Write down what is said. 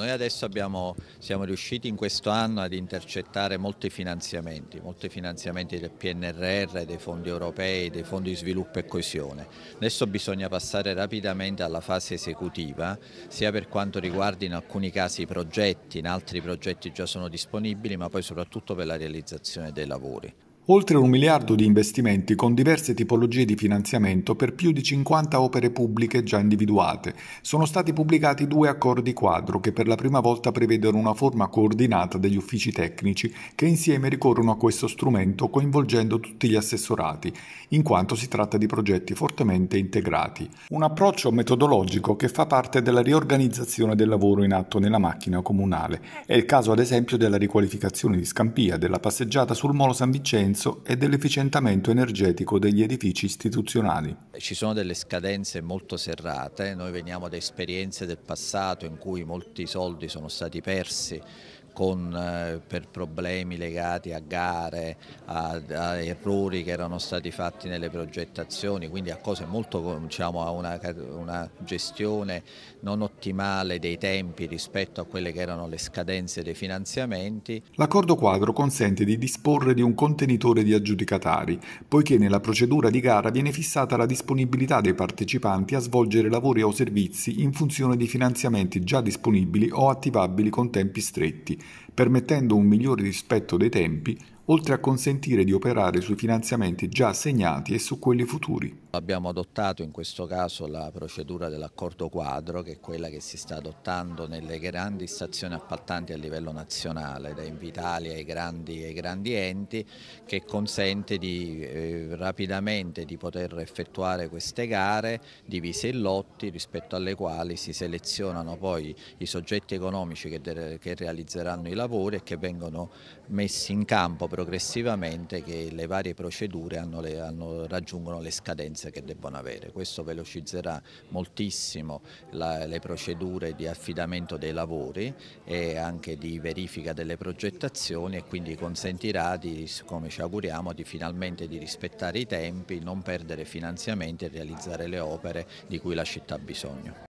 Noi adesso abbiamo, siamo riusciti in questo anno ad intercettare molti finanziamenti, molti finanziamenti del PNRR, dei fondi europei, dei fondi di sviluppo e coesione. Adesso bisogna passare rapidamente alla fase esecutiva, sia per quanto riguarda in alcuni casi i progetti, in altri progetti già sono disponibili, ma poi soprattutto per la realizzazione dei lavori. Oltre un miliardo di investimenti con diverse tipologie di finanziamento per più di 50 opere pubbliche già individuate. Sono stati pubblicati due accordi quadro che per la prima volta prevedono una forma coordinata degli uffici tecnici che insieme ricorrono a questo strumento coinvolgendo tutti gli assessorati, in quanto si tratta di progetti fortemente integrati. Un approccio metodologico che fa parte della riorganizzazione del lavoro in atto nella macchina comunale. È il caso ad esempio della riqualificazione di Scampia, della passeggiata sul Molo San Vincenzo consenso e dell'efficientamento energetico degli edifici istituzionali. Ci sono delle scadenze molto serrate, noi veniamo da esperienze del passato in cui molti soldi sono stati persi con, eh, per problemi legati a gare, a, a, errori che erano stati fatti nelle progettazioni, quindi a cose molto, diciamo, a una, una, gestione non ottimale dei tempi rispetto a quelle che erano le scadenze dei finanziamenti. L'accordo quadro consente di disporre di un contenitore di aggiudicatari, poiché nella procedura di gara viene fissata la disponibilità dei partecipanti a svolgere lavori o servizi in funzione di finanziamenti già disponibili o attivabili con tempi stretti permettendo un migliore rispetto dei tempi, oltre a consentire di operare sui finanziamenti già assegnati e su quelli futuri. Abbiamo adottato in questo caso la procedura dell'accordo quadro, che è quella che si sta adottando nelle grandi stazioni appaltanti a livello nazionale, da Invitalia ai grandi, ai grandi enti, che consente di, eh, rapidamente di poter effettuare queste gare divise in lotti rispetto alle quali si selezionano poi i soggetti economici che, che realizzeranno i lavori e che vengono messi in campo progressivamente che le varie procedure hanno le, hanno, raggiungono le scadenze che debbono avere. Questo velocizzerà moltissimo la, le procedure di affidamento dei lavori e anche di verifica delle progettazioni e quindi consentirà, di, come ci auguriamo, di finalmente di rispettare i tempi, non perdere finanziamenti e realizzare le opere di cui la città ha bisogno.